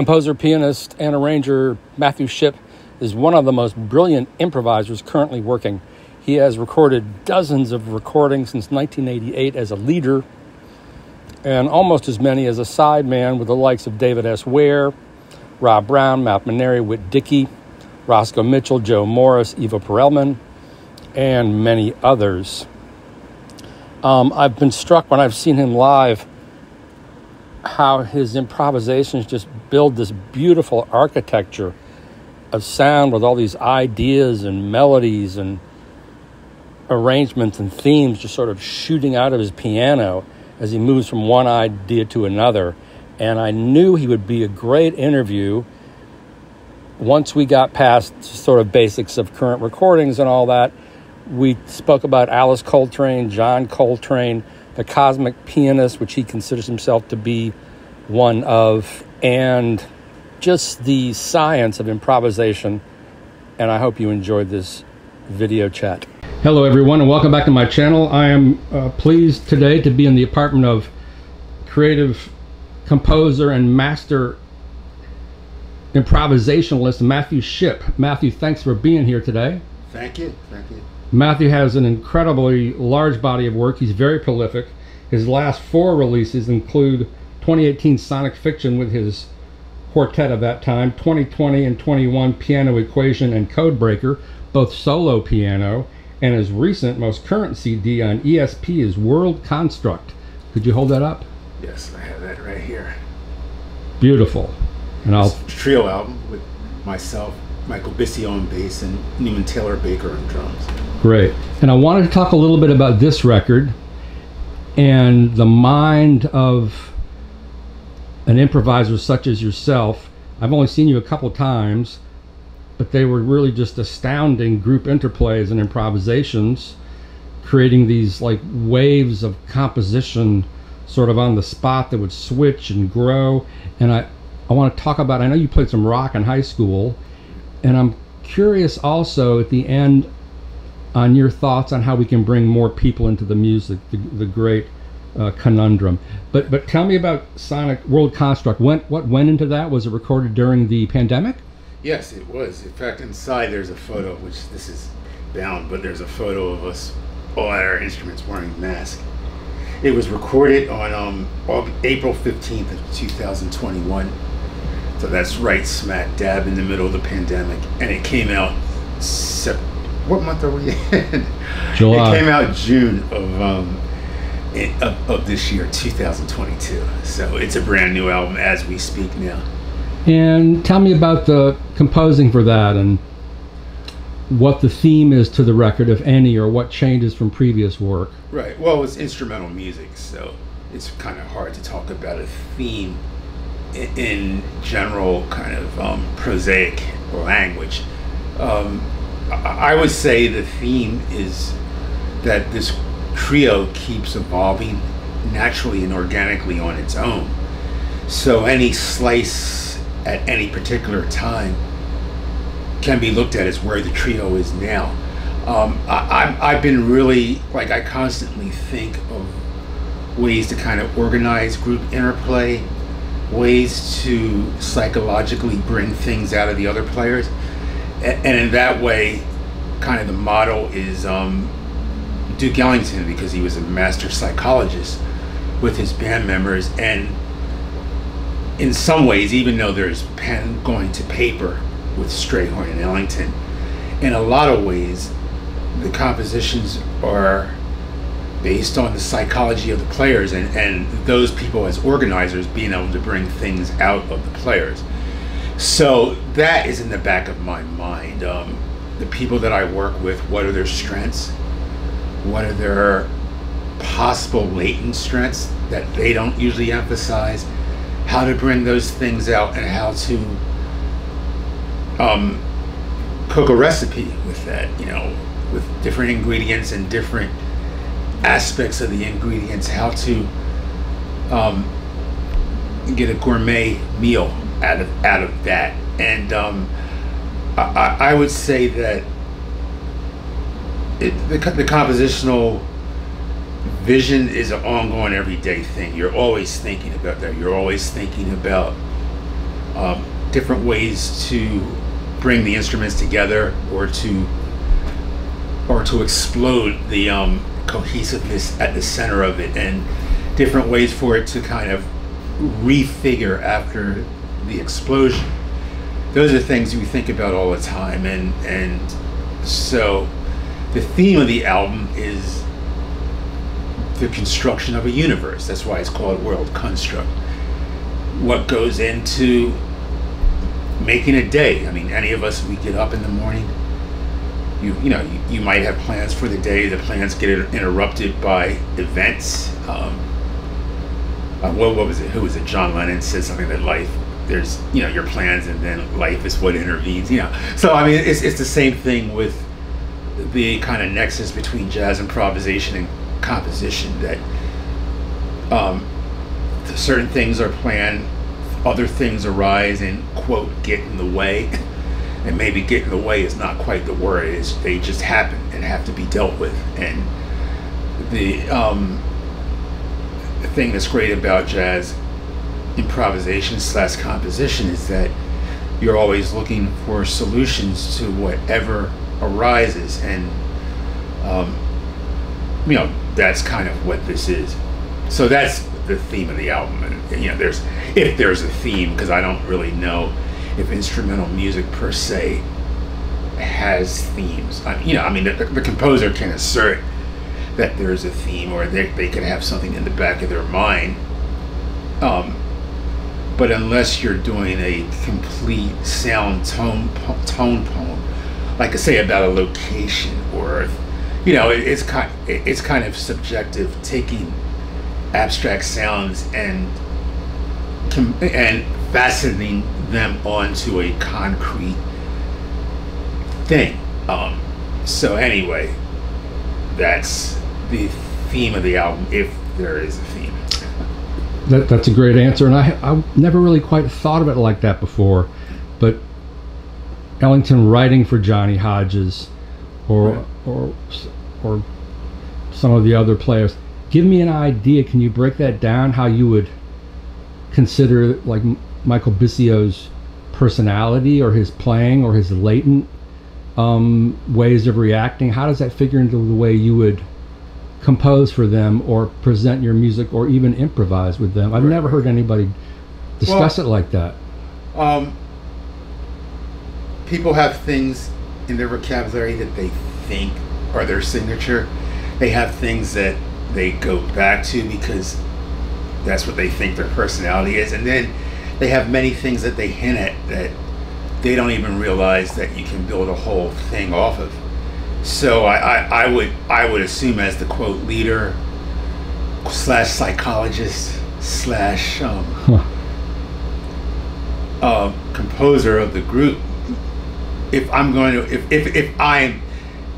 Composer, pianist, and arranger Matthew Shipp is one of the most brilliant improvisers currently working. He has recorded dozens of recordings since 1988 as a leader, and almost as many as a sideman with the likes of David S. Ware, Rob Brown, Matt Maneri, Whit Dickey, Roscoe Mitchell, Joe Morris, Ivo Perelman, and many others. Um, I've been struck when I've seen him live how his improvisations just build this beautiful architecture of sound with all these ideas and melodies and arrangements and themes just sort of shooting out of his piano as he moves from one idea to another. And I knew he would be a great interview once we got past sort of basics of current recordings and all that. We spoke about Alice Coltrane, John Coltrane, the cosmic pianist, which he considers himself to be one of, and just the science of improvisation. And I hope you enjoyed this video chat. Hello, everyone, and welcome back to my channel. I am uh, pleased today to be in the apartment of creative composer and master improvisationalist Matthew Shipp. Matthew, thanks for being here today. Thank you. Thank you. Matthew has an incredibly large body of work. He's very prolific. His last four releases include 2018 Sonic Fiction with his quartet of that time, 2020 and 21 Piano Equation and Codebreaker, both solo piano, and his recent, most current CD on ESP is World Construct. Could you hold that up? Yes, I have that right here. Beautiful. And I'll trio album with myself, Michael Bisio on bass, and Newman Taylor Baker on drums. Great. And I wanted to talk a little bit about this record and the mind of an improviser such as yourself. I've only seen you a couple times, but they were really just astounding group interplays and improvisations, creating these like waves of composition sort of on the spot that would switch and grow. And I, I want to talk about, I know you played some rock in high school, and I'm curious also at the end on your thoughts on how we can bring more people into the music, the, the great uh, conundrum. But but tell me about Sonic World Construct. When, what went into that? Was it recorded during the pandemic? Yes, it was. In fact, inside there's a photo, which this is bound, but there's a photo of us all at our instruments wearing masks. It was recorded on um, April 15th of 2021. So that's right smack dab in the middle of the pandemic. And it came out September what month are we in? July. It came out June of um, of, of this year, 2022. So it's a brand new album as we speak now. And tell me about the composing for that and what the theme is to the record, if any, or what changes from previous work. Right. Well, it's instrumental music, so it's kind of hard to talk about a theme in, in general, kind of um, prosaic language. Um, I would say the theme is that this trio keeps evolving naturally and organically on its own. So any slice at any particular time can be looked at as where the trio is now. Um, I, I've been really, like, I constantly think of ways to kind of organize group interplay, ways to psychologically bring things out of the other players and in that way, kind of the model is um, Duke Ellington because he was a master psychologist with his band members, and in some ways, even though there's pen going to paper with Strayhorn and Ellington, in a lot of ways, the compositions are based on the psychology of the players and, and those people as organizers being able to bring things out of the players. So that is in the back of my mind. Um, the people that I work with, what are their strengths? What are their possible latent strengths that they don't usually emphasize? How to bring those things out and how to um, cook a recipe with that, you know, with different ingredients and different aspects of the ingredients, how to um, get a gourmet meal out of out of that. And um, I, I would say that it, the, the compositional vision is an ongoing everyday thing. You're always thinking about that. You're always thinking about um, different ways to bring the instruments together or to or to explode the um, cohesiveness at the center of it and different ways for it to kind of refigure after the explosion those are things we think about all the time and and so the theme of the album is the construction of a universe. That's why it's called world construct. What goes into making a day? I mean any of us we get up in the morning. You you know you, you might have plans for the day. The plans get interrupted by events. Um, uh, what, what was it? Who was it? John lennon said something that life there's you know your plans and then life is what intervenes you know. So i mean it's, it's the same thing with the kind of nexus between jazz improvisation and composition that um, certain things are planned other things arise and quote get in the way. And maybe get in the way is not quite the word is they just happen and have to be dealt with. And the um, the thing that's great about jazz improvisation slash composition is that you're always looking for solutions to whatever arises and um, you know that's kind of what this is. So that's the theme of the album and you know there's if there's a theme because i don't really know if instrumental music per se has themes. I, you know i mean the, the composer can assert that there's a theme or they, they can have something in the back of their mind um, but unless you're doing a complete sound tone tone poem, like I say about a location or, you know, it, it's kind it's kind of subjective taking abstract sounds and and fastening them onto a concrete thing. Um, so anyway, that's the theme of the album, if there is a theme. That, that's a great answer, and I I never really quite thought of it like that before, but Ellington writing for Johnny Hodges, or right. or or some of the other players. Give me an idea. Can you break that down? How you would consider like Michael Bisio's personality or his playing or his latent um, ways of reacting? How does that figure into the way you would compose for them or present your music or even improvise with them. I've right. never heard anybody discuss well, it like that. Um, people have things in their vocabulary that they think are their signature. They have things that they go back to because that's what they think their personality is. And then they have many things that they hint at that they don't even realize that you can build a whole thing off of. So I, I, I would I would assume as the quote leader slash psychologist slash um, huh. uh, composer of the group. If I'm going to if if, if I'm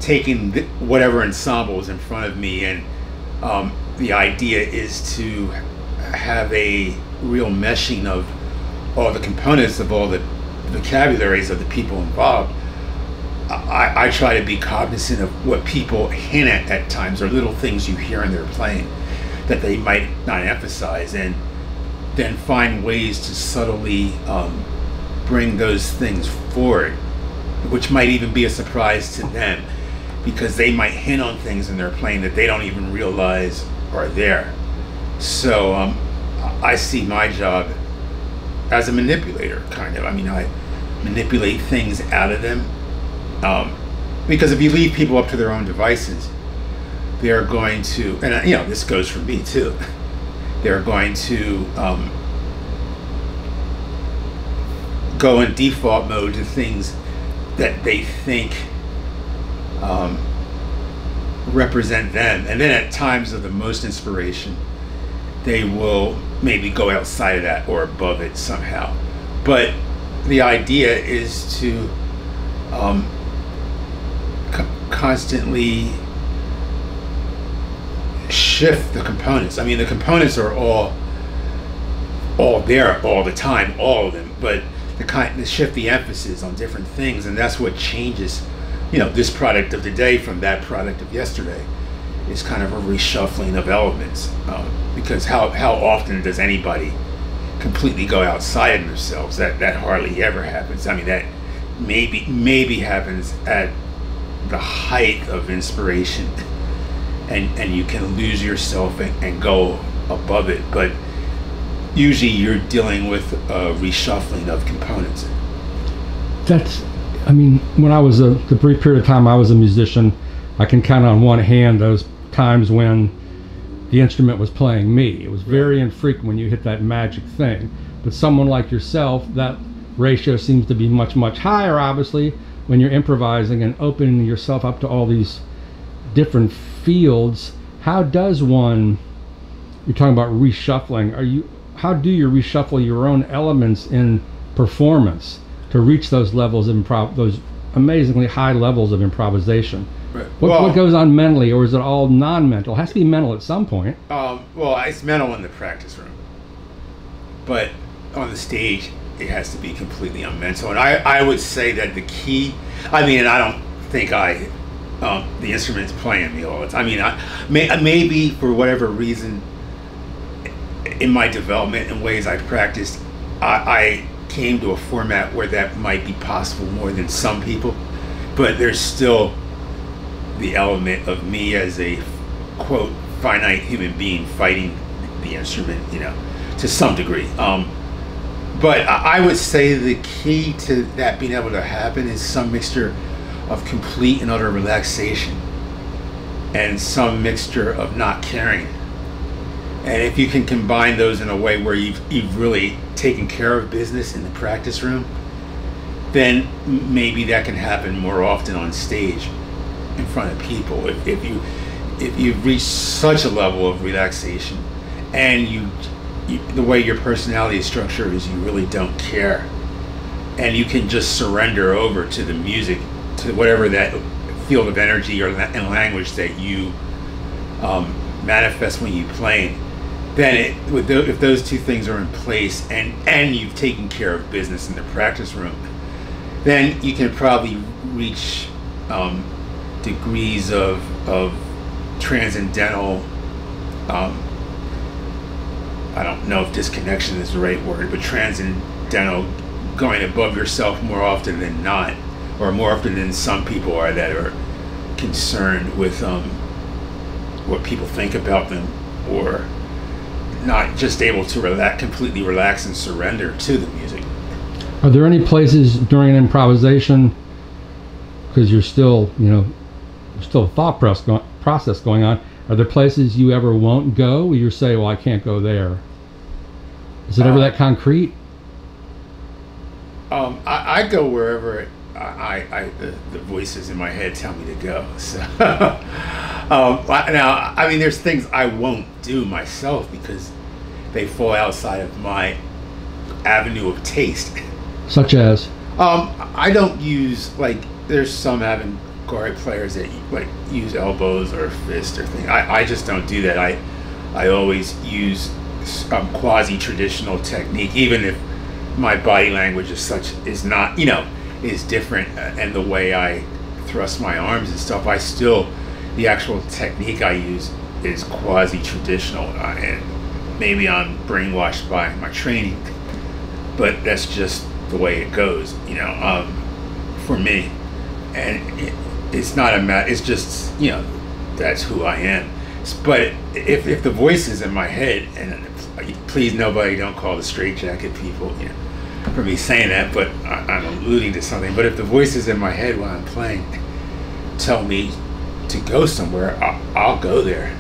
taking whatever ensemble is in front of me and um, the idea is to have a real meshing of all the components of all the vocabularies of the people involved I, I try to be cognizant of what people hint at at times or little things you hear in their playing that they might not emphasize and then find ways to subtly um, bring those things forward which might even be a surprise to them because they might hint on things in their playing that they don't even realize are there so um, i see my job as a manipulator kind of i mean i manipulate things out of them um, because if you leave people up to their own devices, they're going to, and you know, this goes for me too. They're going to um, go in default mode to things that they think um, represent them, and then at times of the most inspiration, they will maybe go outside of that or above it somehow. But the idea is to um, constantly shift the components. I mean, the components are all all there all the time, all of them, but the kind to shift the emphasis on different things, and that's what changes. You know, this product of today from that product of yesterday is kind of a reshuffling of elements. Um, because how how often does anybody completely go outside of themselves. That that hardly ever happens. I mean, that maybe maybe happens at the height of inspiration, and and you can lose yourself and, and go above it. But usually, you're dealing with a reshuffling of components. That's, I mean, when I was a the brief period of time I was a musician, I can count on one hand those times when the instrument was playing me. It was very infrequent when you hit that magic thing. But someone like yourself, that ratio seems to be much, much higher, obviously, when you're improvising and opening yourself up to all these different fields. How does one, you're talking about reshuffling, are you, how do you reshuffle your own elements in performance to reach those levels of improv, those amazingly high levels of improvisation? Right. What, well, what goes on mentally, or is it all non-mental? It has to be mental at some point. Um, well, it's mental in the practice room, but on the stage, it has to be completely unmental. And I, I would say that the key, I mean, and I don't think I, um, the instrument's playing me all the time. I mean, I may, maybe for whatever reason, in my development and ways I practiced, I, I came to a format where that might be possible more than some people, but there's still the element of me as a quote finite human being fighting the instrument, you know, to some degree. Um, but I would say the key to that being able to happen is some mixture of complete and utter relaxation and some mixture of not caring. And if you can combine those in a way where you've, you've really taken care of business in the practice room, then maybe that can happen more often on stage in front of people. If, if you if you reach such a level of relaxation, and you, you the way your personality is structured is you really don't care, and you can just surrender over to the music, to whatever that field of energy or and language that you um, manifest when you play. Then it, with the, if those two things are in place and and you've taken care of business in the practice room, then you can probably reach um, degrees of of transcendental um, I don't know if disconnection is the right word, but transcendental going above yourself more often than not, or more often than some people are that are concerned with um, what people think about them, or not just able to relax, completely relax and surrender to the music. Are there any places during improvisation, because you're still, you know, still a thought process going on. Are there places you ever won't go where you say, well, I can't go there? Is it uh, ever that concrete? Um, I, I, go wherever I, I, the, the, voices in my head tell me to go. So, um, now, I mean, there's things I won't do myself because they fall outside of my avenue of taste. Such as? Um, I don't use, like, there's some avant garde players that like use elbows or fist or thing. I, I just don't do that. I I always use um, quasi traditional technique, even if my body language is such is not you know is different, uh, and the way I thrust my arms and stuff. I still the actual technique I use is quasi traditional, uh, and maybe I'm brainwashed by my training, but that's just the way it goes, you know. Um, for me, and it, it's not a matter. It's just you know that's who I am. But if if the voice is in my head, and please nobody don't call the straight jacket people, you know, for me saying that, but I, am alluding to something. But if the voice is in my head while I'm playing, tell me to go somewhere, I'll, I'll go there.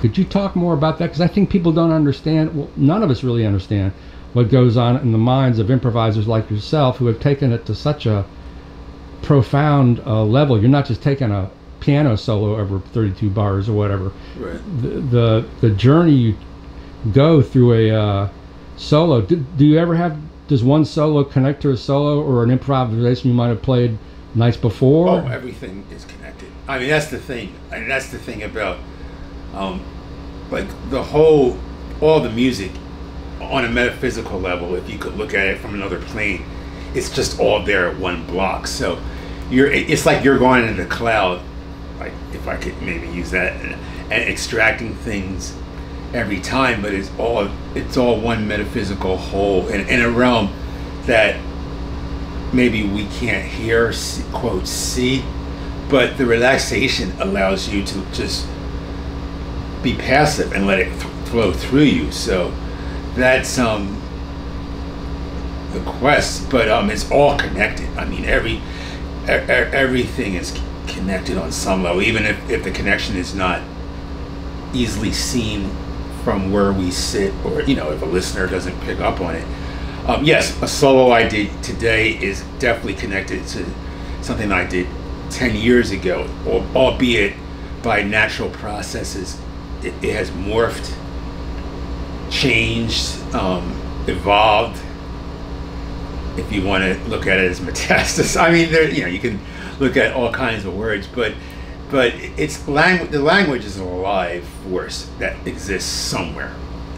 Could you talk more about that? Because I think people don't understand. Well, none of us really understand what goes on in the minds of improvisers like yourself who have taken it to such a profound uh, level. You're not just taking a piano solo over 32 bars or whatever. Right. The the, the journey you go through a uh, solo. Do, do you ever have? Does one solo connect to a solo or an improvisation you might have played nights before? Oh, everything is connected. I mean, that's the thing. I mean, that's the thing about, um, like the whole, all the music, on a metaphysical level. If you could look at it from another plane, it's just all there at one block. So you're it's like you're going into the cloud, like if I could maybe use that, and, and extracting things every time, but it's all it's all one metaphysical whole in, in a realm that maybe we can't hear quote see, but the relaxation allows you to just be passive and let it th- flow through you. So that's um the quest, but um it's all connected. I mean every e- e- everything is connected on some level, even if, if the connection is not easily seen from where we sit, or you know, if a listener doesn't pick up on it. Um, yes, a solo I did today is definitely connected to something I did ten years ago, al- albeit by natural processes. It, it has morphed, changed, um, evolved. If you want to look at it as metastasis, I mean, there you know you can look at all kinds of words, but but it's language. The language is a live force that exists somewhere.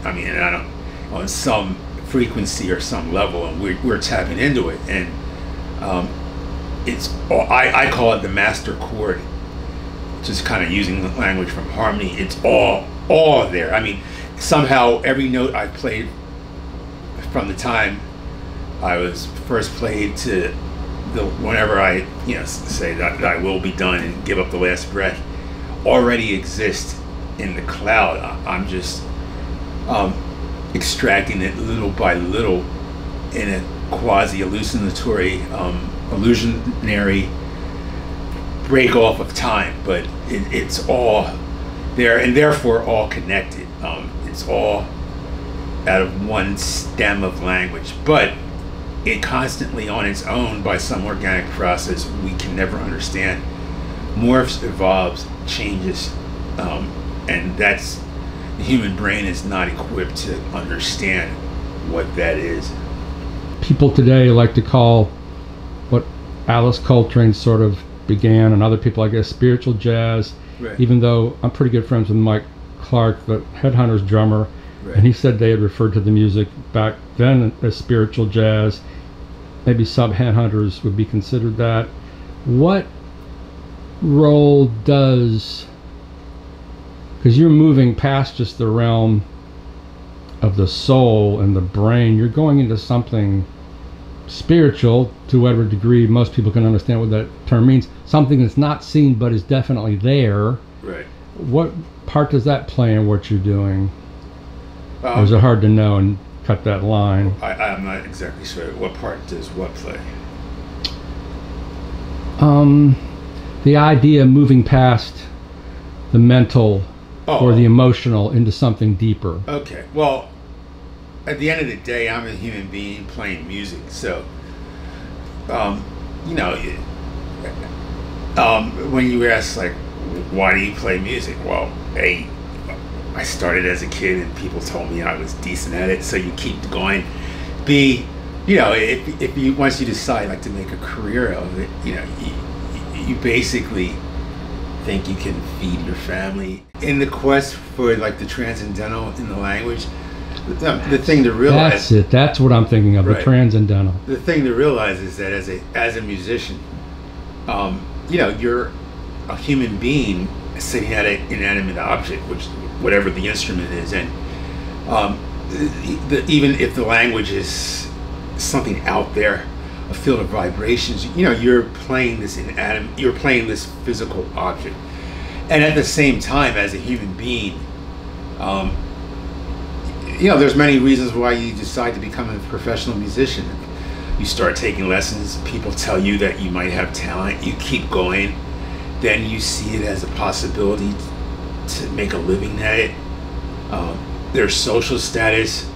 I mean, I don't on some frequency or some level, and we're we're tapping into it, and um, it's I I call it the master chord. Just kind of using the language from harmony. It's all all there. I mean, somehow every note I played from the time I was first played to the whenever I you know say that, that I will be done and give up the last breath already exist in the cloud. I, I'm just um, extracting it little by little in a quasi hallucinatory, um, illusionary break off of time, but it, it's all there and therefore all connected. Um, it's all out of one stem of language, but it constantly on its own by some organic process we can never understand morphs evolves changes um, and that's the human brain is not equipped to understand what that is People today like to call what Alice Coltrane sort of began, and other people, I guess, spiritual jazz. Right. Even though I'm pretty good friends with Mike Clark, the Headhunters drummer, Right. and he said they had referred to the music back then as spiritual jazz. Maybe sub Headhunters would be considered that. What role does because you're moving past just the realm of the soul and the brain, you're going into something spiritual to whatever degree most people can understand what that term means. Something that's not seen but is definitely there. right What part does that play in what you're doing? or is um, it hard to know and cut that line? I, I'm not exactly sure what part does what play Um, the idea of moving past the mental oh or the emotional into something deeper. Okay. Well, at the end of the day, I'm a human being playing music. So, um, you know, it- um, when you ask like, why do you play music? Well, a, I started as a kid and people told me I was decent at it, so you keep going. B, you know, if, if you once you decide like to make a career of it, you know, you, you basically think you can feed your family. In the quest for like the transcendental in the language, the, the thing to realize That's it. That's what I'm thinking of. The transcendental. the thing to realize is that as a as a musician, um, you know, you're a human being sitting at an inanimate object, which whatever the instrument is, and um, the, the, even if the language is something out there, a field of vibrations, you know, you're playing this inanim, you're playing this physical object, and at the same time, as a human being, um, you know, there's many reasons why you decide to become a professional musician. You start taking lessons, people tell you that you might have talent, you keep going, then you see it as a possibility to make a living at it. Um, their social status,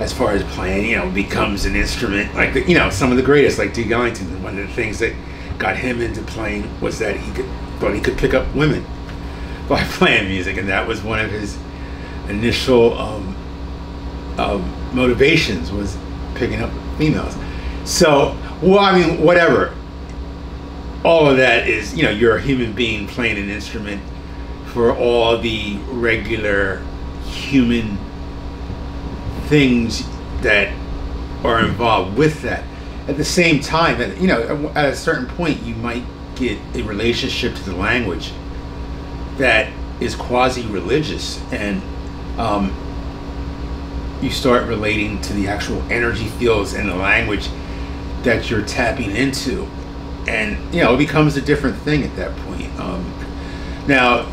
as far as playing, you know, becomes an instrument. Like, the, you know, some of the greatest, like Duke Ellington, one of the things that got him into playing was that he could, thought he could pick up women by playing music, and that was one of his initial um, um, motivations was picking up females. So, well, I mean, whatever. All of that is, you know, you're a human being playing an instrument for all the regular human things that are involved with that. At the same time, that you know, at a certain point, you might get a relationship to the language that is quasi-religious, and um, you start relating to the actual energy fields and the language that you're tapping into, and you know it becomes a different thing at that point. Um, now,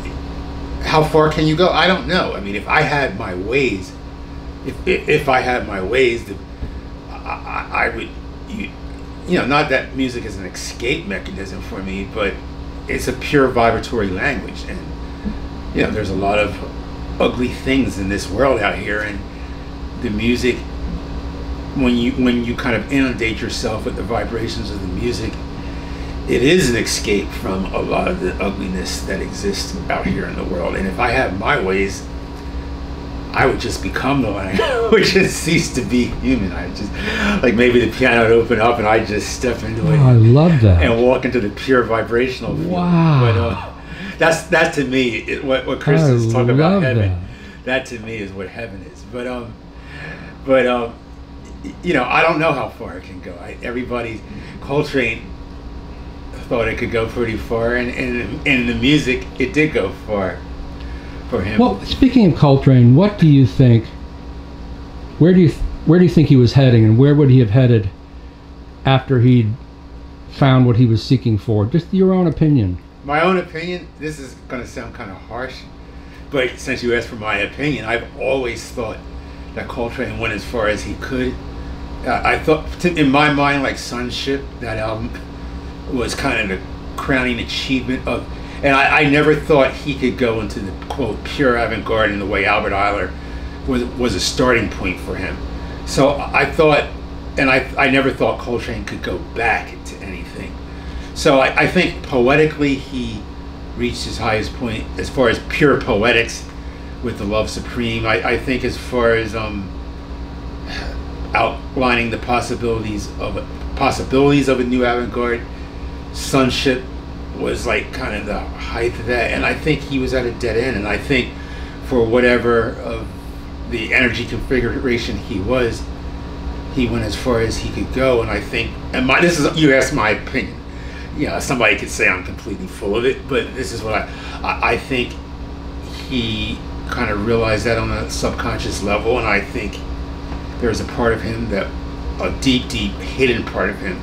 how far can you go? I don't know. I mean, if I had my ways, if if I had my ways, I, I, I would you, you know not that music is an escape mechanism for me, but it's a pure vibratory language, and you know there's a lot of ugly things in this world out here, and the music when you when you kind of inundate yourself with the vibrations of the music it is an escape from a lot of the ugliness that exists out here in the world and if i had my ways i would just become the language and cease to be human i just like maybe the piano would open up and i just step into it oh, i love that and walk into the pure vibrational field. wow but uh, that's that to me it, what, what chris I is talking about heaven that. that to me is what heaven is but um but um, you know, I don't know how far it can go. I, everybody, Coltrane thought it could go pretty far, and and in the music, it did go far for him. Well, speaking of Coltrane, what do you think? Where do you where do you think he was heading, and where would he have headed after he'd found what he was seeking for? Just your own opinion. My own opinion. This is going to sound kind of harsh, but since you asked for my opinion, I've always thought that Coltrane went as far as he could. Uh, I thought, in my mind, like Sun Ship, that album was kind of the crowning achievement of. And I, I never thought he could go into the quote pure avant-garde in the way Albert Ayler was was a starting point for him. So I thought, and I I never thought Coltrane could go back to anything. So I, I think poetically he reached his highest point as far as pure poetics with the Love Supreme. I, I think as far as um, outlining the possibilities of possibilities of a new avant-garde, Sun Ship was like kind of the height of that, and I think he was at a dead end. And I think for whatever of the energy configuration he was, he went as far as he could go. And I think, and my this is you asked my opinion. You know, somebody could say I'm completely full of it, but this is what I I, I think he kind of realized that on a subconscious level, and I think there's a part of him that, a deep, deep hidden part of him,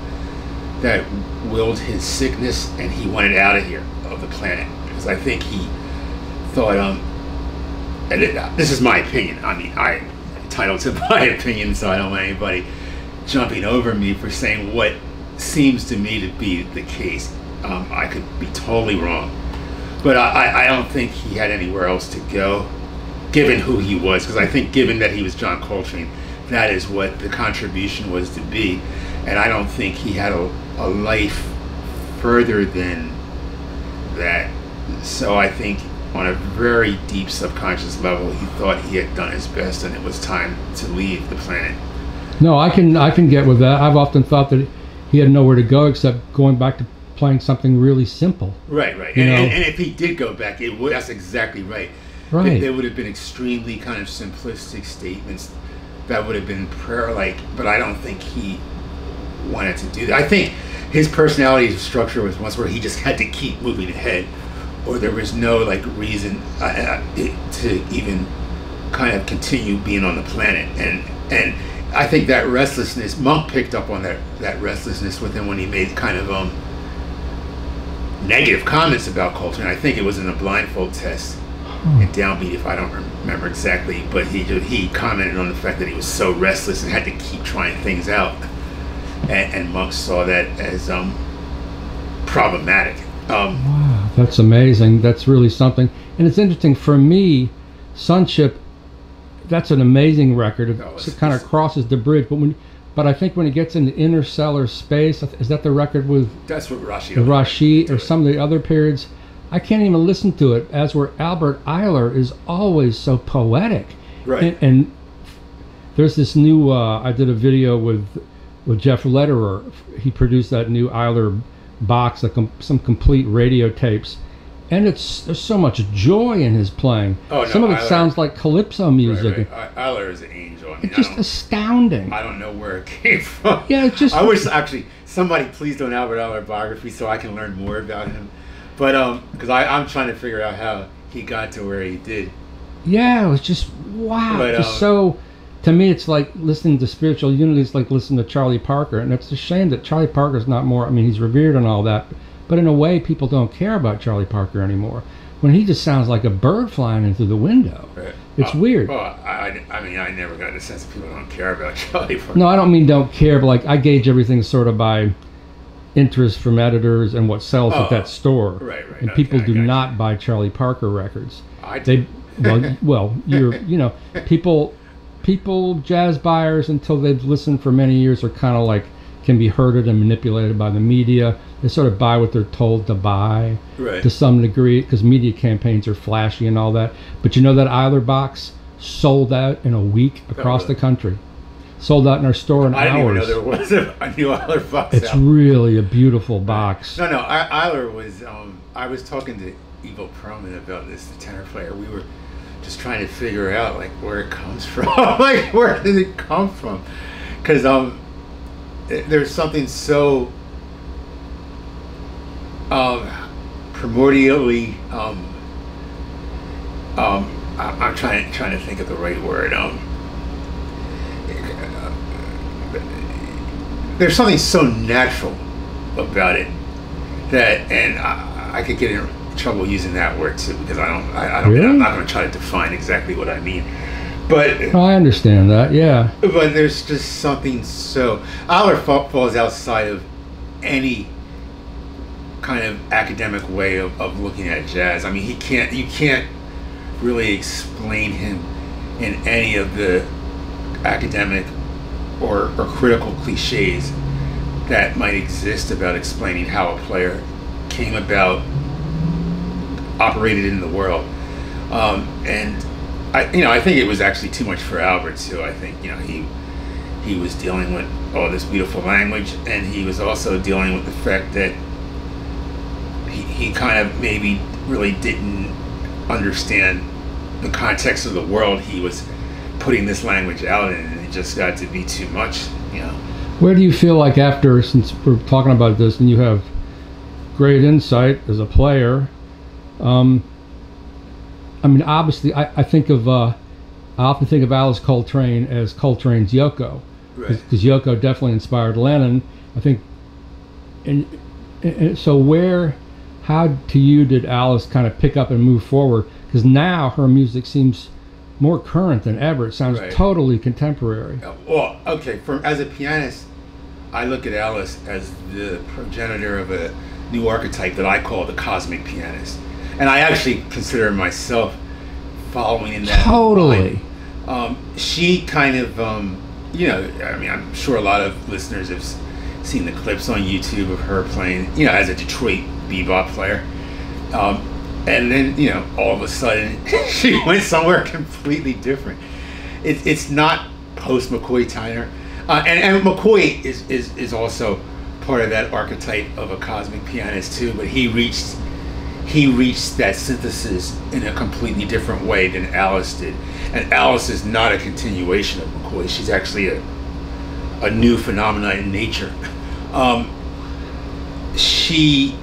that willed his sickness, and he wanted out of here, of the planet, because I think he thought, um, and it, this is my opinion. I mean, I entitled to my opinion, so I don't want anybody jumping over me for saying what seems to me to be the case. Um, I could be totally wrong, but I, I don't think he had anywhere else to go given who he was, because I think given that he was John Coltrane, that is what the contribution was to be. And I don't think he had a, a life further than that. So I think on a very deep subconscious level, he thought he had done his best and it was time to leave the planet. No, I can I can get with that. I've often thought that he had nowhere to go except going back to playing something really simple. Right, right. And, and, and, if he did go back, it would, that's exactly right. Right. They would have been extremely kind of simplistic statements that would have been prayer like, but I don't think he wanted to do that. I think his personality structure was once where he just had to keep moving ahead, or there was no like reason uh, uh to even kind of continue being on the planet. And and I think that restlessness, Monk picked up on that that restlessness with him when he made kind of um negative comments about Coltrane. And I think it was in a blindfold test hmm. and downbeat if I don't remember exactly, but he he commented on the fact that he was so restless and had to keep trying things out, and, and Monk saw that as um, problematic. Um, wow, that's amazing. That's really something, and it's interesting for me. Sun Ship, that's an amazing record. It, oh, kind of crosses the bridge, but when but I think when it gets into interstellar space, is that the record with that's what Rashi Rashied or some of the other periods? I can't even listen to it. As where Albert Ayler is always so poetic, right? And, and there's this new. Uh, I did a video with with Jeff Lederer. He produced that new Ayler box, like some complete radio tapes, and it's there's so much joy in his playing. Oh, no, some of it sounds like calypso music. Right, right. Ayler is an angel. I mean, it's just I astounding. I don't know where it came from. Yeah, it's just. I wish actually somebody please do an Albert Ayler biography so I can learn more about him. But um, because I'm trying to figure out how he got to where he did. yeah, it was just wow, But, just um, so. To me, it's like listening to spiritual unity. It's like listening to Charlie Parker, and it's a shame that Charlie Parker's not more. I mean, he's revered and all that, but in a way, people don't care about Charlie Parker anymore. When he just sounds like a bird flying into the window. Right. It's Uh, weird. Well, I, I mean, I never got the sense that people don't care about Charlie Parker. No, I don't mean don't care, but like I gauge everything sort of by interest from editors and what sells Oh, at that store. right, right, And okay, people do got you. not buy Charlie Parker records. I They well, well, you're you know people people jazz buyers until they've listened for many years are kind of like can be herded and manipulated by the media. They sort of buy what they're told to buy right. to some degree because media campaigns are flashy and all that. But you know that Ayler box sold out in a week across really? the country. Sold out in our store in I didn't even know there was a, a new Ayler box It's out. really a beautiful box. No, no. Ayler was. Um, I was talking to Ivo Perelman about this, the tenor player. We were just trying to figure out like where it comes from. like where did it come from? Because um, it- there's something so um, primordially um, um, I, I'm trying trying to think of the right word. Um, there's something so natural about it that, and I, I could get in trouble using that word too because I don't. I, I don't. Really? I'm not going to try to define exactly what I mean, but Oh, I understand that. Yeah. but there's just something so Ayler fa- falls outside of any kind of academic way of, of looking at jazz. I mean, he can't. You can't really explain him in any of the academic or, or critical cliches that might exist about explaining how a player came about, operated in the world, um, and I, you know, I think it was actually too much for Albert too. I think you know he he was dealing with all this beautiful language, and he was also dealing with the fact that he, he kind of maybe really didn't understand the context of the world he was putting this language out in, and it just got to be too much, you know. Where do you feel like after, since we're talking about this, and you have great insight as a player? Um, I mean, obviously, I, I think of, uh, I often think of Alice Coltrane as Coltrane's Yoko, because Yoko definitely inspired Lennon. I think, and, and so where, how to you did Alice kind of pick up and move forward? Because now her music seems more current than ever. It sounds Right. totally contemporary. Well, okay. From as a pianist, I look at Alice as the progenitor of a new archetype that I call the cosmic pianist, and I actually consider myself following in that. Totally. Um, she kind of, um, you know, I mean, I'm sure a lot of listeners have seen the clips on YouTube of her playing, you know, as a Detroit bebop player. Um, and then, you know, all of a sudden, she went somewhere completely different. It, it's not post McCoy Tyner. Uh, and, and McCoy is, is, is also part of that archetype of a cosmic pianist too, but he reached he reached that synthesis in a completely different way than Alice did. And Alice is not a continuation of McCoy. She's actually a a new phenomenon in nature. Um, she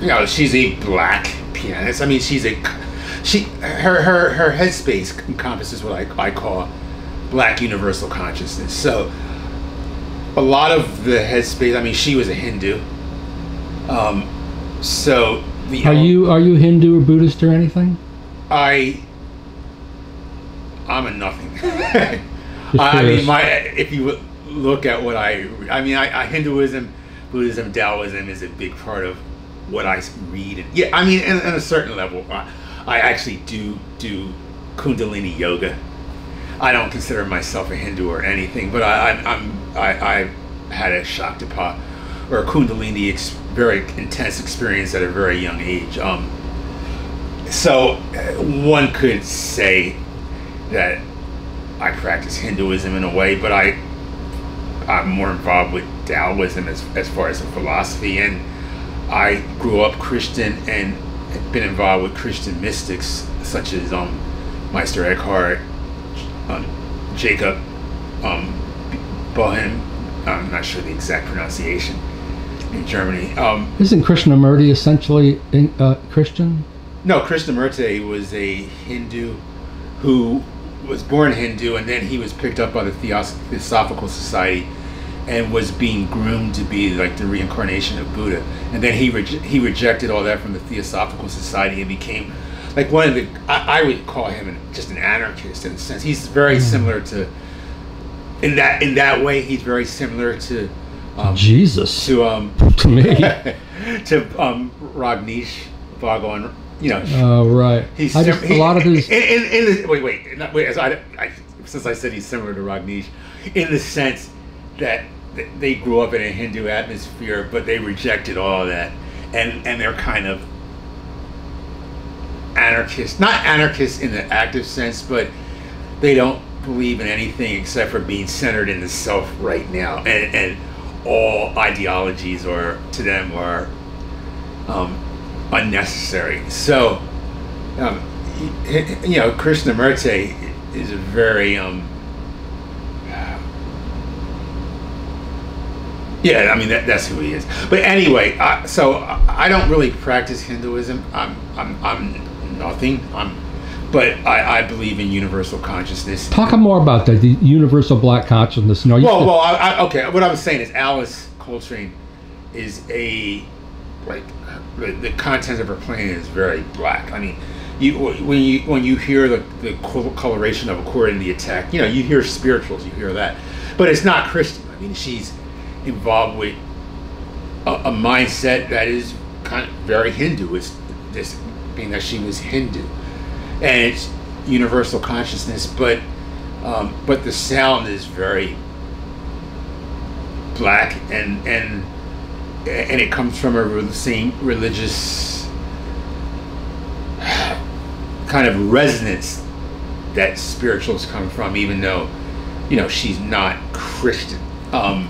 you know, she's a black pianist. I mean, she's a she her her her headspace encompasses what I, I call black universal consciousness. So a lot of the headspace. I mean, she was a Hindu. Um, so the Are you are you Hindu or Buddhist or anything? I I'm a nothing. I, I mean, my if you look at what I I mean, I, I Hinduism, Buddhism, Taoism is a big part of what I read. And, yeah, I mean, in, in a certain level, I, I actually do do Kundalini yoga. I don't consider myself a Hindu or anything, but I, I I'm I, I had a Shaktipat or a Kundalini ex, very intense experience at a very young age. Um, so uh, one could say that I practice Hinduism in a way, but I I'm more involved with Taoism as as far as a philosophy, and I grew up Christian and been involved with Christian mystics such as um, Meister Eckhart, um, Jacob um, Bohem. I'm not sure the exact pronunciation Germany. Um, Isn't Krishnamurti essentially in, uh, Christian? No, Krishnamurti was a Hindu who was born Hindu, and then he was picked up by the Theosophical Society and was being groomed to be like the reincarnation of Buddha. And then he reje- he rejected all that from the Theosophical Society and became like one of the. I, I would call him an, just an anarchist in a sense. He's very similar to. In that in that way, he's very similar to. Um, Jesus to um to me. to um Rajneesh Bhagwan, you know. Oh right. He's I just, sim- a lot of his. in, in, in the, wait wait not, wait as I, I, since I said he's similar to Rajneesh in the sense that they grew up in a Hindu atmosphere but they rejected all of that and and they're kind of anarchists not anarchists in the active sense but they don't believe in anything except for being centered in the self right now and and all ideologies or to them are um, unnecessary. So um, you know krishnamurti is a very um, yeah i mean that, that's who he is. But anyway uh, so I I don't really practice hinduism. I'm i'm, I'm nothing. I'm but I, I believe in universal consciousness Talk more about that. The universal black consciousness. No, well, well, I, I, okay. What I was saying is Alice Coltrane is a like the, the content of her playing is very black. I mean, you when you when you hear the the coloration of a chord in the attack, you know, you hear spirituals, you hear that, but it's not Christian. I mean, she's involved with a, a mindset that is kind of very Hindu. Is this being that she was Hindu, and it's universal consciousness, but um, but the sound is very black and and and it comes from a same religious kind of resonance that spirituals come from even though you know she's not christian. Um,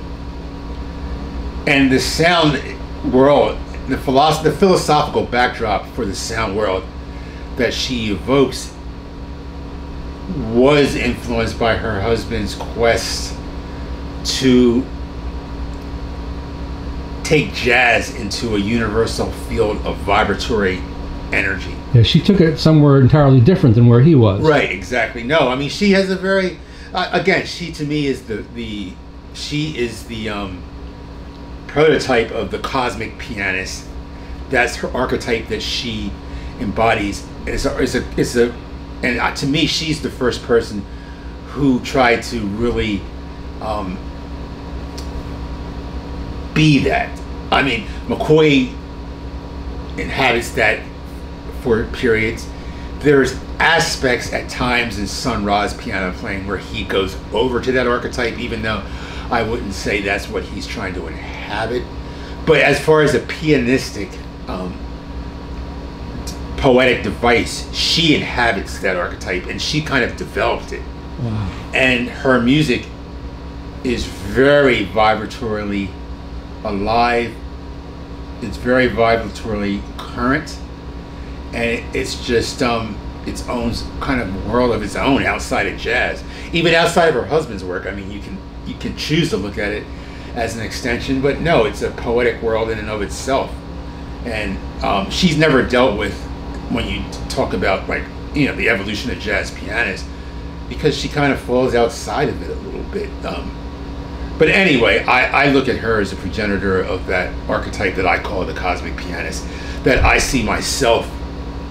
and the sound world the philosoph- the philosophical backdrop for the sound world that she evokes was influenced by her husband's quest to take jazz into a universal field of vibratory energy. Yeah, she took it somewhere entirely different than where he was. Right, exactly. No, I mean she has a very uh, again, she to me is the the she is the um prototype of the cosmic pianist. That's her archetype that she embodies. It's a, it's a, it's a and to me, she's the first person who tried to really um, be that. I mean, McCoy inhabits that for periods. There's aspects at times in Sun Ra's piano playing where he goes over to that archetype, even though I wouldn't say that's what he's trying to inhabit. But as far as a pianistic, um, poetic device, she inhabits that archetype and she kind of developed it. Wow. And her music is very vibratorily alive. It's very vibratorily current, and it's just um, its own kind of world of its own outside of jazz. Even outside of her husband's work, I mean, you can you can choose to look at it as an extension, but no, it's a poetic world in and of itself. And um, she's never dealt with when you talk about like you know the evolution of jazz pianists because she kind of falls outside of it a little bit. Um, but anyway, I, I look at her as a progenitor of that archetype that I call the cosmic pianist. That I see myself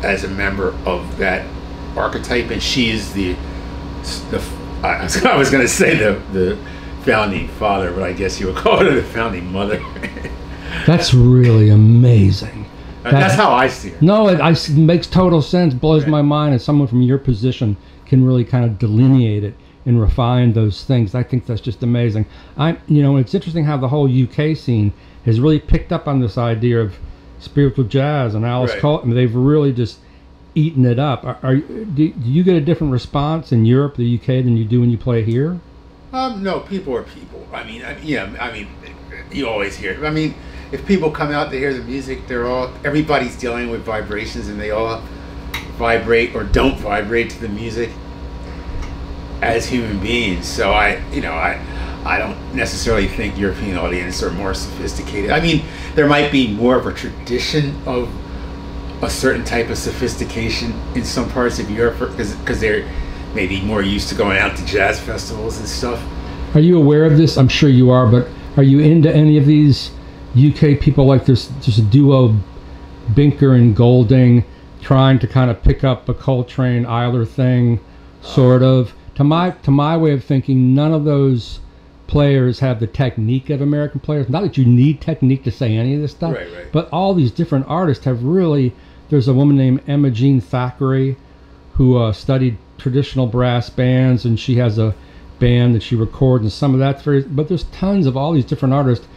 as a member of that archetype, and she is the the. I was, I was going to say the the founding father, but I guess you would call her the founding mother. That's really amazing. That's how I see her. No, it, I, it makes total sense. Blows Right. my mind. And someone from your position can really kind of delineate it and refine those things. I think that's just amazing. I, you know, it's interesting how the whole UK scene has really picked up on this idea of spiritual jazz and Alice Right. Mean, they've really just eaten it up. Are, are do, do you get a different response in Europe, the UK, than you do when you play here? Um, no, people are people. I mean, I, yeah, I mean, you always hear. It. I mean, if people come out to hear the music, they're all everybody's dealing with vibrations, and they all vibrate or don't vibrate to the music as human beings. So I, you know, I, I don't necessarily think European audience are more sophisticated. I mean, there might be more of a tradition of a certain type of sophistication in some parts of Europe because they're maybe more used to going out to jazz festivals and stuff. Are you aware of this? I'm sure you are, but are you into any of these UK people like this? There's a duo, Binker and Golding, trying to kind of pick up a Coltrane Ayler thing, sort of. To my to my way of thinking, none of those players have the technique of American players. Not that you need technique to say any of this stuff, right, right. but all these different artists have really. There's a woman named Emma Jean Thackray who uh, studied traditional brass bands, and she has a band that she records, and some of that's very. But there's tons of all these different artists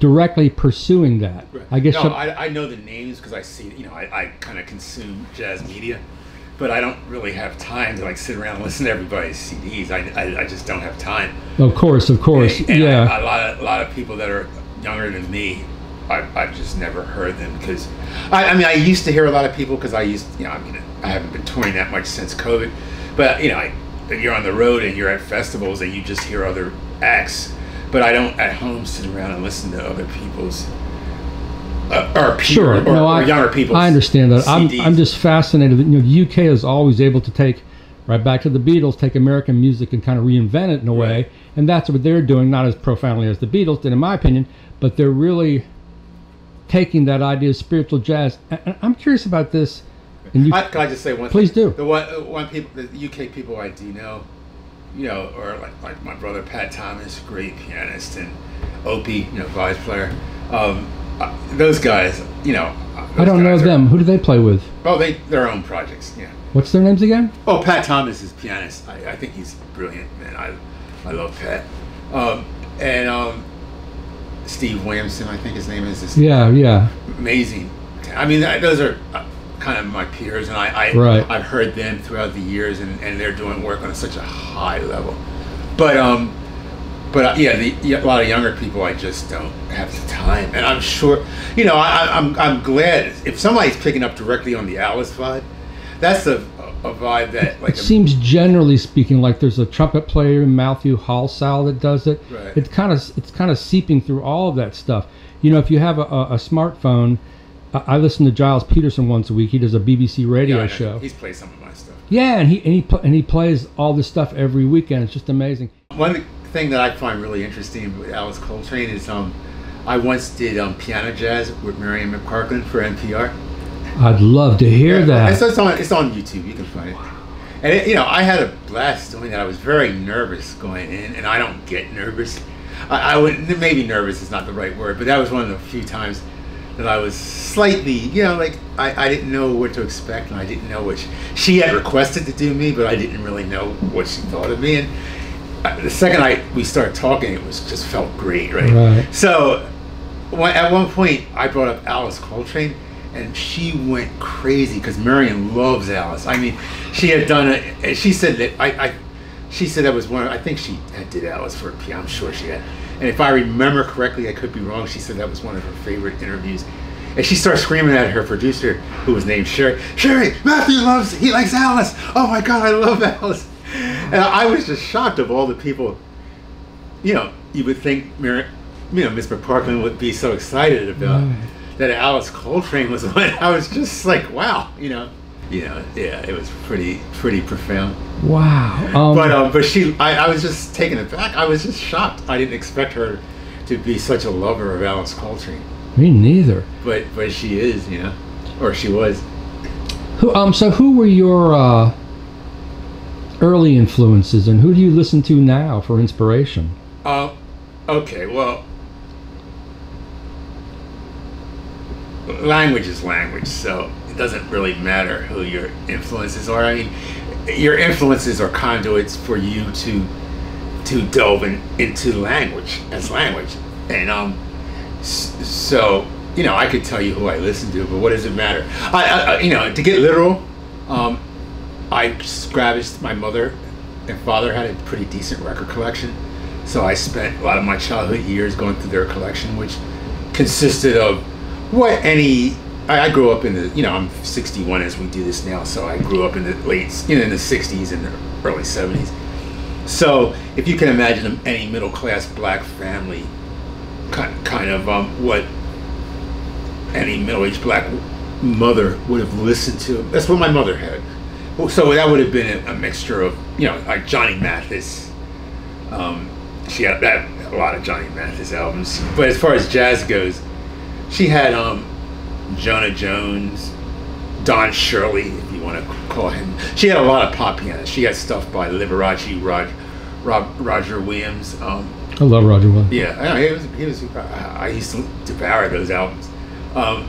directly pursuing that. Right. I guess. no, some- I, I know the names because I see, you know, I, I kind of consume jazz media, but I don't really have time to like sit around and listen to everybody's CDs. I, I, I just don't have time. of course, of course, And- and yeah. I- a lot of a lot of people that are younger than me, I, I've just never heard them because, I, I mean, I used to hear a lot of people because I used, you know, I mean, I haven't been touring that much since COVID, but you know, I, you're on the road and you're at festivals and you just hear other acts, but I don't at home sit around and listen to other people's. Uh, or, peer, Sure. or, no, or I, younger people. I understand that. I'm, I'm just fascinated. that, You know, UK is always able to take right back to the Beatles, take American music and kind of reinvent it in a way, and that's what they're doing. Not as profoundly as the Beatles did, in my opinion, but they're really taking that idea of spiritual jazz. And I'm curious about this. And you, I, can I just say one? Please thing? do. The one, one people, the UK people I do know, you know, or like like my brother Pat Thomas, great pianist, and Orphy, you know, vibes player. Um, uh, those guys, you know. uh, I don't know are- them. Who do they play with? Oh, they their own projects. Yeah. What's their names again? Oh, Pat Thomas is pianist. I, I think he's brilliant, man. I I love Pat. Um, and um, Steve Williamson, I think his name is. is Yeah, yeah. amazing. I mean, those are uh, kind of my peers, and I, I Right. I've heard them throughout the years, and, and they're doing work on such a high level. But um, but uh, yeah, the, a lot of younger people, I just don't have the time, and I'm sure, you know, I, I- I'm I'm glad if somebody's picking up directly on the Alice vibe, that's a a vibe that like It seems generally speaking like there's a trumpet player Matthew Halsall that does it. Right. It's kind of it's kind of seeping through all of that stuff. You know, if you have a, a, a smartphone, I, listen to Gilles Peterson once a week. He does a BBC radio yeah, show. He's played some of my stuff. Yeah, and he and he and he plays all this stuff every weekend. It's just amazing. One thing that I find really interesting with Alice Coltrane is um, I once did um, piano jazz with Marian McPartland for NPR. I'd love to hear that. It's, it's on it's on YouTube. You can find it. And it, you know, I had a blast doing that. I was very nervous going in, and I don't get nervous. I, I would maybe nervous is not the right word, but that was one of the few times that I was slightly, you know, like I, I didn't know what to expect, and I didn't know what she, she had requested to do me, but I didn't really know what she thought of me. And uh, the second I we started talking, it was just felt great, right? Right. So one, at one point, I brought up Alice Coltrane, and she went crazy because Marian loves Alice. I mean, she had done it. and She said that I, I she said that was one. Of, I think she had did Alice for a piano. I'm sure she had. And if I remember correctly, I could be wrong. She said that was one of her favorite interviews. And she started screaming at her producer, who was named Sherry. Sherry, Matthew loves, he likes Alice. Oh my God, I love Alice. And I was just shocked of all the people you know, you would think, you know, Miss McPartland would be so excited about Right. that Alice Coltrane was one. I was just like, wow, you know, you know, yeah, it was pretty, pretty profound. wow. Um, But, um, but she, I, I was just taken aback. I was just shocked. I didn't expect her to be such a lover of Alice Coltrane, me neither. but, but she is, you know, or she was. Who, um, so who were your uh, early influences, and who do you listen to now for inspiration? Uh, okay, well, language is language, so it doesn't really matter who your influences are. I mean, your influences are conduits for you to to delve in, into language as language, and um, so you know, I could tell you who I listen to, but what does it matter? I, I you know, to get literal, um, I scavenged my mother and father had a pretty decent record collection. So I spent a lot of my childhood years going through their collection, which consisted of what any. I, I grew up in the, you know, I'm 61 as we do this now, so I grew up in the late, you know, in the 60s and the early 70s. So if you can imagine any middle class black family, kind kind of um, what any middle aged black mother would have listened to. That's what my mother had. So that would have been a, mixture of you know like Johnny Mathis. Um, she had that a lot of Johnny Mathis albums. But as far as jazz goes, she had um, Jonah Jones, Don Shirley, if you want to call him. She had a lot of pop pianists. She had stuff by Liberace, Rod, Rob, Roger Williams. Um, I love Roger Williams. Yeah, I know, he was. He was. I used to devour those albums. Um,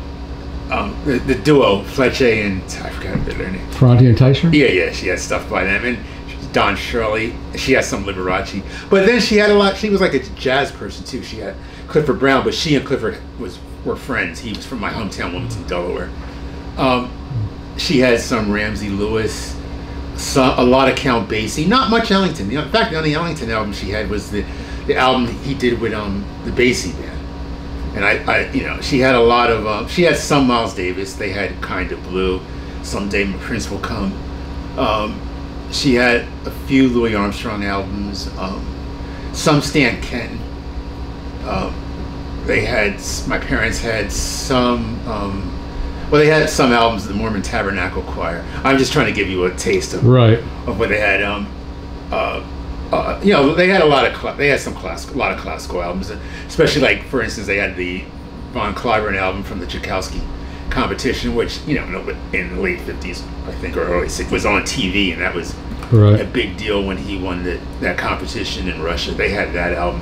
um, the, the duo Fletcher and I forgot their name. Ferrante and Teicher. Yeah, yeah, she had stuff by them, and Don Shirley. She had some Liberace, but then she had a lot. She was like a jazz person too. She had Clifford Brown, but she and Clifford was were friends. He was from my hometown, Wilmington, Delaware. Um, she had some Ramsey Lewis, some, a lot of Count Basie, not much Ellington. You know, in fact, the only Ellington album she had was the the album he did with um the Basie band. And I, I you know, she had a lot of. Uh, she had some Miles Davis. They had Kind of Blue. Someday Prince will come. Um, she had a few Louis Armstrong albums, um, some Stan Kenton. Um, they had my parents had some. Um, well, they had some albums of the Mormon Tabernacle Choir. I'm just trying to give you a taste of right of what they had. Um, uh, uh, you know, they had a lot of they had some classical, a lot of classical albums, especially like for instance, they had the Van Cliburn album from the Tchaikovsky competition, which you know in the late '50s, I think, or early '60s, was on TV, and that was right. a big deal when he won the, that competition in Russia. They had that album.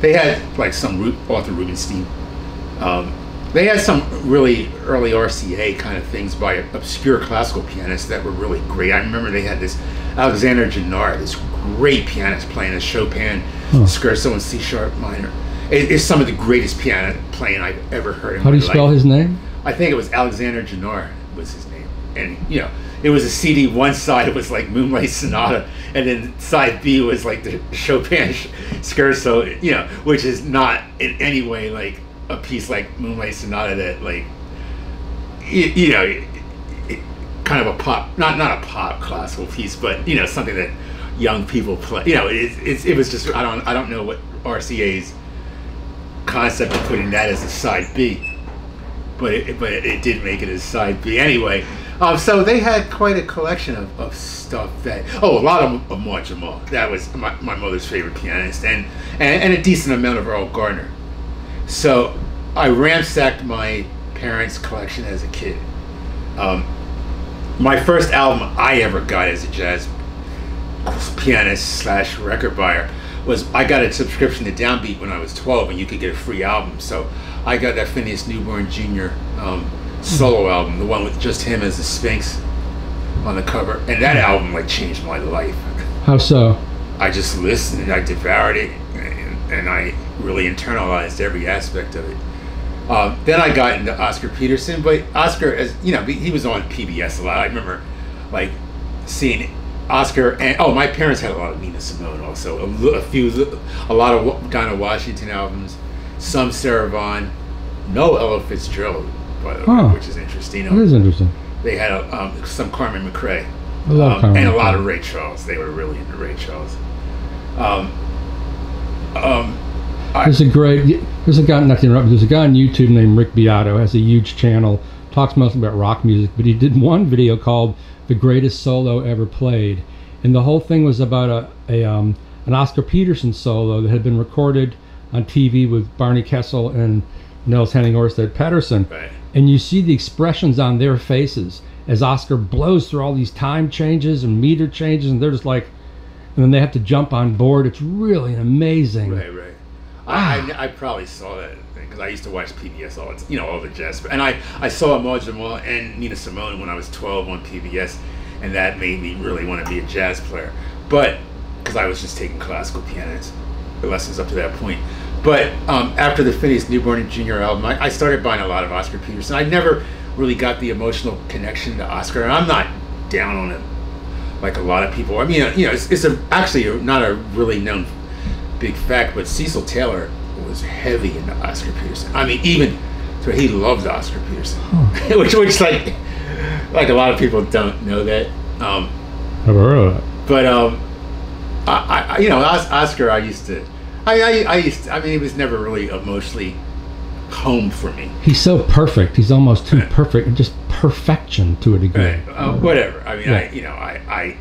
They had like some Arthur Rubinstein. Um, they had some really early RCA kind of things by obscure classical pianists that were really great. I remember they had this Alexander Jannar, this great pianist playing a Chopin huh. scherzo in C sharp minor. It, it's some of the greatest piano playing I've ever heard. How do you life. spell his name? I think it was Alexander Jannar was his name, and you know it was a CD. One side it was like Moonlight Sonata, and then side B was like the Chopin Scherzo. You know, which is not in any way like a piece like Moonlight Sonata that like you, you know kind of a pop not not a pop classical piece, but you know something that young people play. You know, it, it, it was just I don't I don't know what RCA's concept of putting that as a side B but it, but it, did make it as side B anyway. Um, so they had quite a collection of, of stuff that oh a lot of, of Ahmad Jamal that was my, my mother's favorite pianist and, and and a decent amount of Erroll Garner. So I ransacked my parents' collection as a kid. Um, my first album I ever got as a jazz pianist slash record buyer was I got a subscription to Downbeat when I was 12 and you could get a free album. So I got that Phineas Newborn Jr. Um, solo album, the one with just him as the Sphinx on the cover, and that album like changed my life. How so? I just listened, and I devoured it, and, and I really internalized every aspect of it. Um, then I got into Oscar Peterson, but Oscar, as you know, he was on PBS a lot. I remember like seeing Oscar and oh, my parents had a lot of Nina Simone also, a, a few, a lot of Dinah Washington albums some Sarah Vaughan, no Ella Fitzgerald, by the huh. way, which is interesting. That is interesting. They had a, um, some Carmen McRae. I love um, Carmen and a lot of Ray Charles. They were really into Ray Charles. Um, um, there's a great there's a guy not to interrupt. There's a guy on YouTube named Rick Beato has a huge channel talks mostly about rock music, but he did one video called "The Greatest Solo Ever Played," and the whole thing was about a, a um, an Oscar Peterson solo that had been recorded on TV with Barney Kessel and Niels-Henning Ørsted Pedersen. Right. And you see the expressions on their faces as Oscar blows through all these time changes and meter changes, and they're just like, and then they have to jump on board. It's really amazing. Right, right. Ah. I, I, I, probably saw that because I used to watch PBS all the, you know, all the jazz. And I, I saw Ahmad Jamal and Nina Simone when I was 12 on PBS, and that made me really want to be a jazz player. But because I was just taking classical pianos lessons up to that point. But um, after the Phineas Newborn and Jr. album, I, I, started buying a lot of Oscar Peterson. I never really got the emotional connection to Oscar, and I'm not down on it like a lot of people. I mean, you know, it's, it's a, actually not a really known big fact, but Cecil Taylor was heavy into Oscar Peterson. I mean, even so, he loved Oscar Peterson, huh. which which like like a lot of people don't know that. Um, Never heard of that. But um, I, I, you know, Oscar, I used to, I, I, I used, to, I mean, he was never really emotionally home for me. He's so perfect. He's almost too perfect. Just perfection to a degree. Right. Uh, whatever. I mean, Yeah. I you know, I I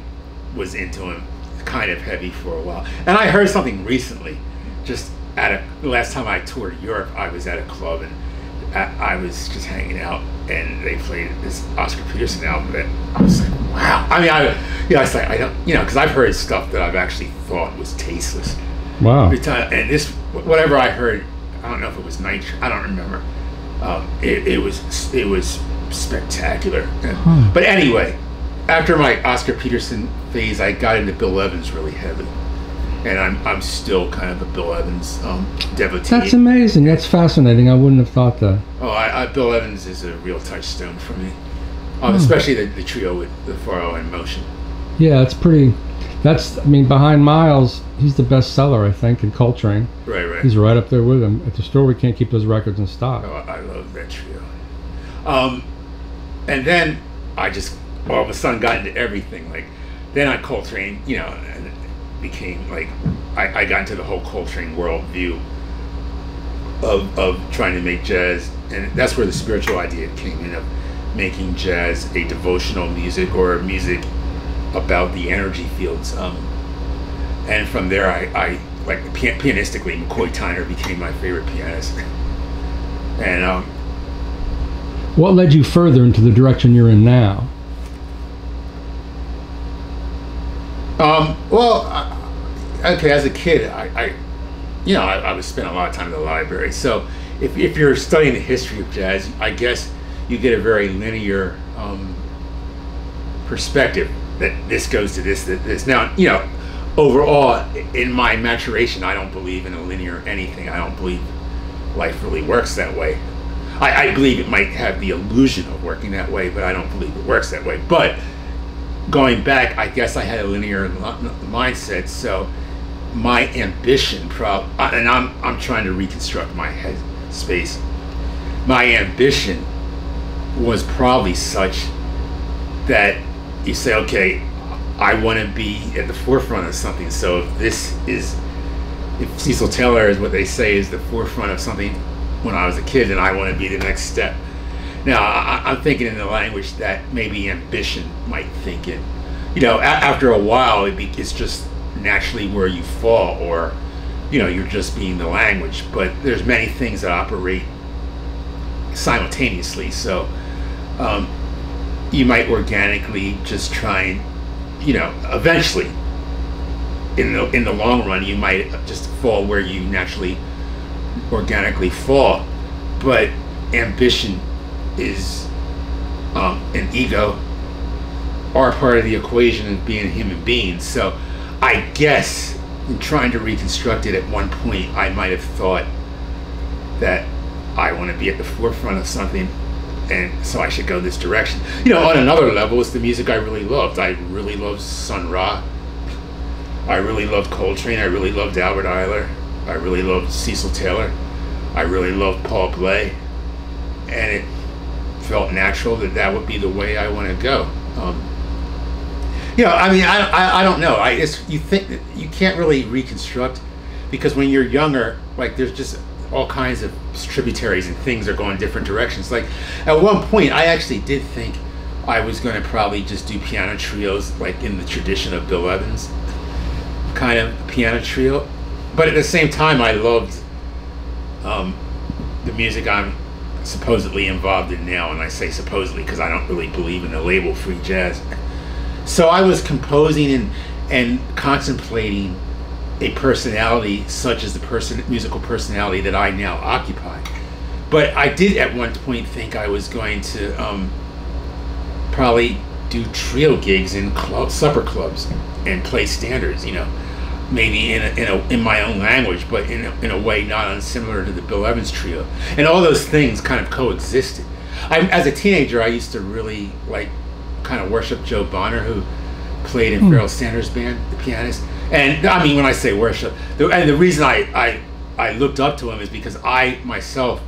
was into him kind of heavy for a while, and I heard something recently. Just at a the last time I toured Europe, I was at a club and I, I was just hanging out, and they played this Oscar Peterson album, and I was like, wow. I mean, I you know, I was like, I don't, you know, because I've heard stuff that I've actually thought was tasteless. Wow. And this whatever I heard, I don't know if it was night. I don't remember. Um, it, it was it was spectacular. Huh. But anyway, after my Oscar Peterson phase, I got into Bill Evans really heavy, and I'm I'm still kind of a Bill Evans um, devotee. That's amazing. That's fascinating. I wouldn't have thought that. oh, I, I, Bill Evans is a real touchstone for me, um, especially the, the trio with LaFaro and Motian. Yeah, it's pretty. That's. I mean, behind Miles, he's the best seller, I think, in Coltrane. Right, right. He's right up there with him. At the store, we can't keep those records in stock. Oh, I love that trio. Um, and then I just all of a sudden got into everything. Like then I Coltrane, you know, and it became like I, I got into the whole Coltrane world view of of trying to make jazz, and that's where the spiritual idea came in of making jazz a devotional music or music about the energy fields. Um, and from there, I, I like pian- pianistically, McCoy Tyner became my favorite pianist. And um, What led you further into the direction you're in now? Um, well, I, okay, as a kid, I, I you know, I, I was spending a lot of time in the library. So if, if you're studying the history of jazz, I guess you get a very linear um, perspective that this goes to this, that this. Now, you know, overall, in my maturation, I don't believe in a linear anything. I don't believe life really works that way. I, I believe it might have the illusion of working that way, but I don't believe it works that way. But going back, I guess I had a linear mindset. So my ambition, prob- and I'm I'm trying to reconstruct my head space. My ambition was probably such that you say, okay, I want to be at the forefront of something. So if this is, if Cecil Taylor is what they say is the forefront of something when I was a kid, then I want to be the next step. Now, I, I'm thinking in the language that maybe ambition might think in. You know, after a while, it be, it's just naturally where you fall, or, you know, you're just being the language. But there's many things that operate simultaneously. So, um, you might organically just try and, you know, eventually, in the in the long run, you might just fall where you naturally, organically fall. But ambition is um, an ego are part of the equation of being a human being. So I guess in trying to reconstruct it at one point, I might have thought that I want to be at the forefront of something and so I should go this direction. You know, on another level, it's the music I really loved. I really loved Sun Ra. I really loved Coltrane. I really loved Albert Ayler. I really loved Cecil Taylor. I really loved Paul Bley. And it felt natural that that would be the way I want to go. Um, you know, I mean, I, I, I don't know. I it's, you think you can't really reconstruct because when you're younger, like there's just all kinds of tributaries and things are going different directions. Like at one point, I actually did think I was going to probably just do piano trios, like in the tradition of Bill Evans, kind of piano trio. But at the same time, I loved um, the music I'm supposedly involved in now, and I say supposedly because I don't really believe in the label free jazz. So I was composing and and contemplating a personality such as the person musical personality that I now occupy. But I did at one point think I was going to um, probably do trio gigs in club, supper clubs and play standards. You know, maybe in a, in a, in my own language, but in a, in a way not unsimilar to the Bill Evans trio. And all those things kind of coexisted. I, as a teenager, I used to really like kind of worship Joe Bonner, who played in Pharoah Sanders' band, the pianist. And I mean, when I say worship, the, and the reason I, I I looked up to him is because I myself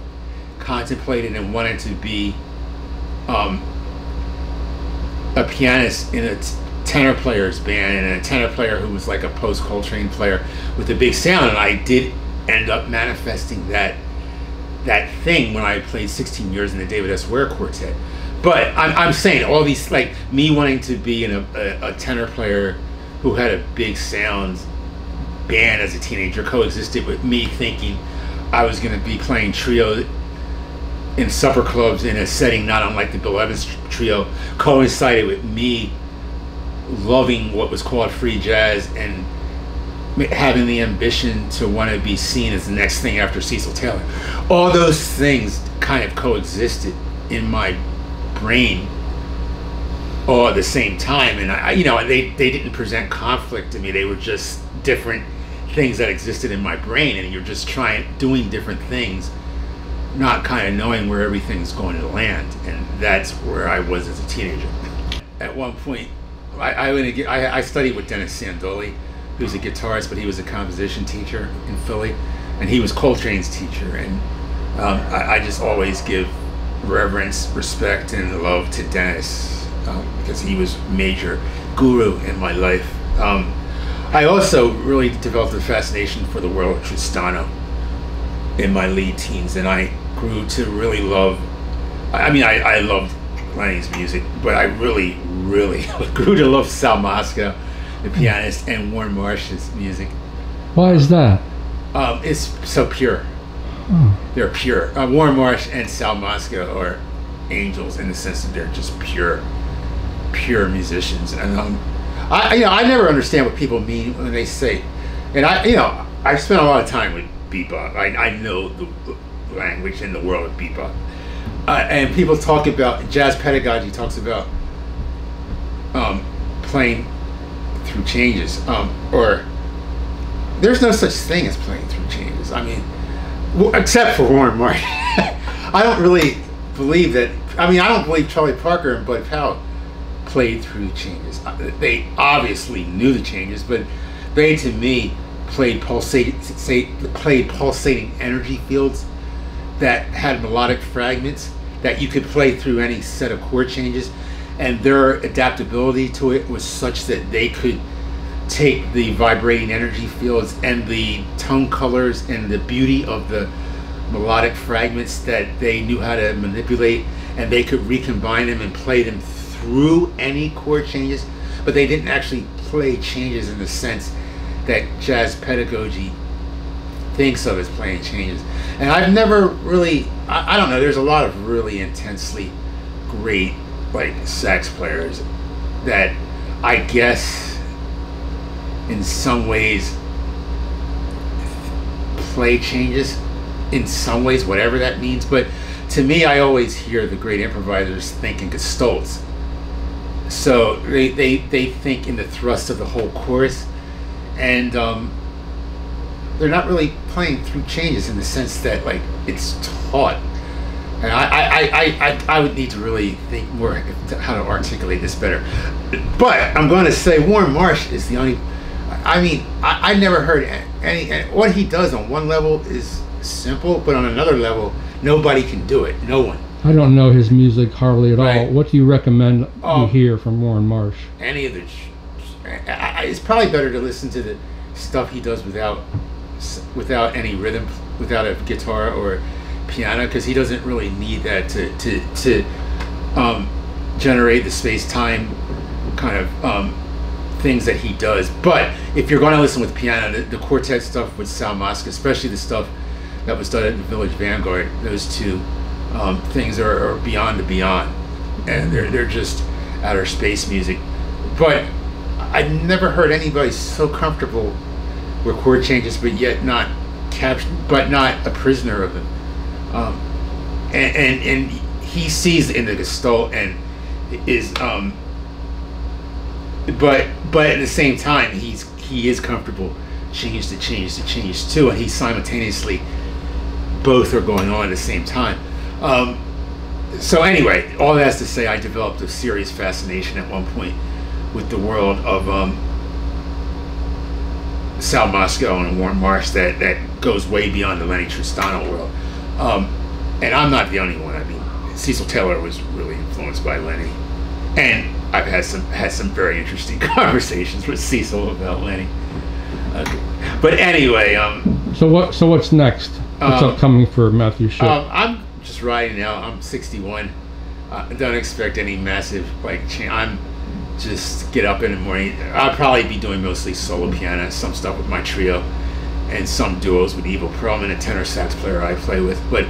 contemplated and wanted to be um, a pianist in a tenor player's band and a tenor player who was like a post Coltrane player with a big sound, and I did end up manifesting that that thing when I played 16 years in the David S. Ware Quartet. But I'm, I'm saying all these like me wanting to be in a, a, a tenor player who had a big sound band as a teenager coexisted with me thinking I was going to be playing trio in supper clubs in a setting not unlike the Bill Evans trio coincided with me loving what was called free jazz and having the ambition to want to be seen as the next thing after Cecil Taylor. All those things kind of coexisted in my brain all at the same time, and I, you know, they they didn't present conflict to me. They were just different things that existed in my brain, and you're just trying doing different things, not kind of knowing where everything's going to land, and that's where I was as a teenager. At one point, I I, I, I studied with Dennis Sandole who's a guitarist, but he was a composition teacher in Philly, and he was Coltrane's teacher. And um, I, I, just always give reverence, respect, and love to Dennis um, because he was major guru in my life. Um, I also really developed a fascination for the world of Tristano in my late teens, and I grew to really love. I mean, I, I loved Lenny's music, but I really, really grew to love Sal Mosca the pianist, and Warne Marsh's music. Why is that? Um, it's so pure. Oh. They're pure. Uh, Warne Marsh and Sal Mosca are angels in the sense that they're just pure, pure musicians. And um, I, you know, I never understand what people mean when they say, and I, you know, I spent a lot of time with bebop. I, I know the language in the world of bebop. Uh, and people talk about jazz pedagogy talks about um, playing through changes, um, or there's no such thing as playing through changes. I mean, well, except for Warren Martin. I don't really believe that. I mean, I don't believe Charlie Parker and Bud Powell played through the changes. Uh, they obviously knew the changes, but they, to me, played pulsating, played pulsating energy fields that had melodic fragments that you could play through any set of chord changes and their adaptability to it was such that they could take the vibrating energy fields and the tone colors and the beauty of the melodic fragments that they knew how to manipulate and they could recombine them and play them through any chord changes but they didn't actually play changes in the sense that jazz pedagogy thinks of as playing changes and i've never really I, I don't know there's a lot of really intensely great like sax players that I guess in some ways play changes in some ways, whatever that means. But to me, I always hear the great improvisers think in gestalts. So they, they, they think in the thrust of the whole chorus, and um, they're not really playing through changes in the sense that like it's taught and I, I, I, I, I would need to really think more how to articulate this better. But I'm going to say Warne Marsh is the only. I mean, I, I never heard any. What he does on one level is simple, but on another level, nobody can do it. No one. I don't know his music hardly at right. all. What do you recommend um, you hear from Warne Marsh? Any of the. It's probably better to listen to the stuff he does without without any rhythm, without a guitar or piano because he doesn't really need that to to to um, generate the space time kind of um, things that he does. But if you're going to listen with piano, the, the quartet stuff with Sal Mosca, especially the stuff that was done at the Village Vanguard, those two um, things are, are, beyond the beyond, and they're they're just outer space music. But I've never heard anybody so comfortable with chord changes, but yet not captured, but not a prisoner of them. Um, and, and, and he sees in the gestalt and is um, but but at the same time he's he is comfortable change to change to change too and he simultaneously both are going on at the same time um, so anyway all that's to say i developed a serious fascination at one point with the world of um, sal mosca and warne marsh that that goes way beyond the lenny tristano world um, and I'm not the only one. I mean, Cecil Taylor was really influenced by Lenny, and I've had some had some very interesting conversations with Cecil about Lenny. Okay. But anyway, um. So what? So what's next? What's Um, upcoming for Matthew Shipp? Um, I'm just riding out. I'm 61. I don't expect any massive like change. I'm just get up in the morning. I'll probably be doing mostly solo piano, some stuff with my trio, and some duos with Ivo Perelman, a tenor sax player I play with. But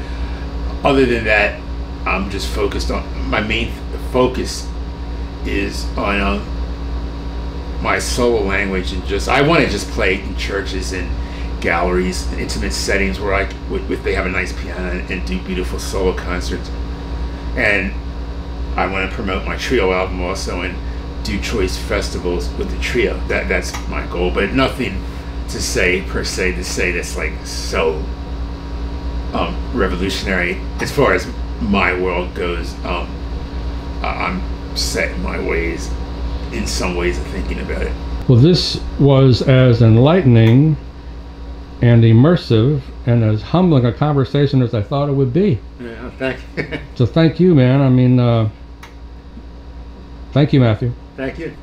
other than that, I'm just focused on my main focus is on um, my solo language and just I want to just play in churches and galleries, and intimate settings where I with, with they have a nice piano and, do beautiful solo concerts. And I want to promote my trio album also and do choice festivals with the trio. That that's my goal, but nothing to say per se to say that's like so um, revolutionary as far as my world goes. Um, I'm set in my ways, in some ways of thinking about it. well, this was as enlightening and immersive and as humbling a conversation as I thought it would be. Yeah, thank, So thank you, man. I mean, uh, thank you, Matthew. thank you.